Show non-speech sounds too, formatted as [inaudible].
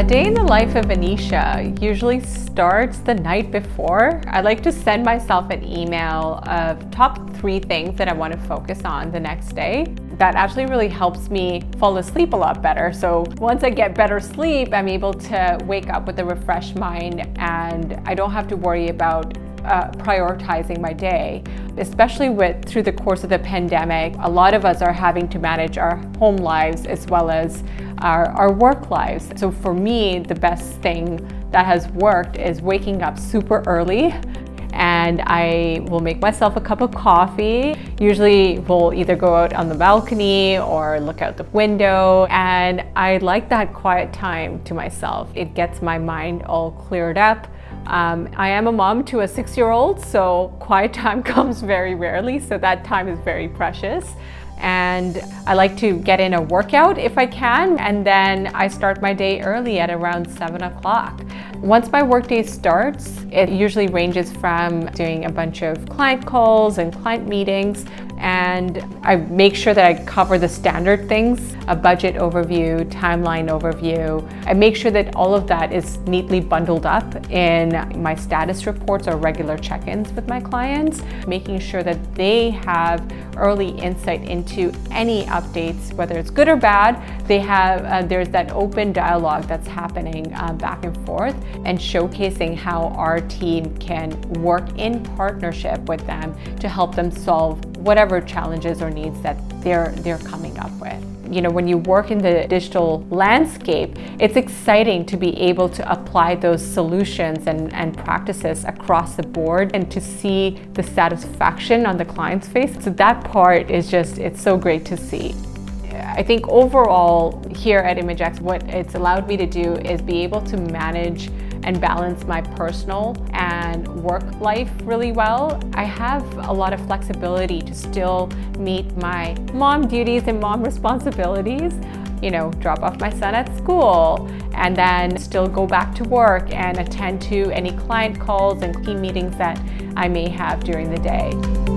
A day in the life of Anisha usually starts the night before. I like to send myself an email of top three things that I want to focus on the next day. That actually really helps me fall asleep a lot better. So once I get better sleep, I'm able to wake up with a refreshed mind and I don't have to worry about uh, prioritizing my day, especially with through the course of the pandemic. A lot of us are having to manage our home lives as well as our, our work lives. So for me, the best thing that has worked is waking up super early and I will make myself a cup of coffee. Usually we'll either go out on the balcony or look out the window and I like that quiet time to myself. It gets my mind all cleared up. Um, I am a mom to a six-year-old, so quiet time [laughs] comes very rarely, so that time is very precious. And I like to get in a workout if I can, and then I start my day early at around seven o'clock. Once my workday starts, it usually ranges from doing a bunch of client calls and client meetings and I make sure that I cover the standard things, a budget overview, timeline overview. I make sure that all of that is neatly bundled up in my status reports or regular check-ins with my clients, making sure that they have early insight into any updates, whether it's good or bad. They have, uh, there's that open dialogue that's happening uh, back and forth and showcasing how our team can work in partnership with them to help them solve whatever challenges or needs that they're, they're coming up with. You know, when you work in the digital landscape, it's exciting to be able to apply those solutions and, and practices across the board and to see the satisfaction on the client's face. So that part is just, it's so great to see. I think overall here at ImageX, what it's allowed me to do is be able to manage and balance my personal and work life really well. I have a lot of flexibility to still meet my mom duties and mom [laughs] responsibilities you know, drop off my son at school and then still go back to work and attend to any client calls and team meetings that I may have during the day.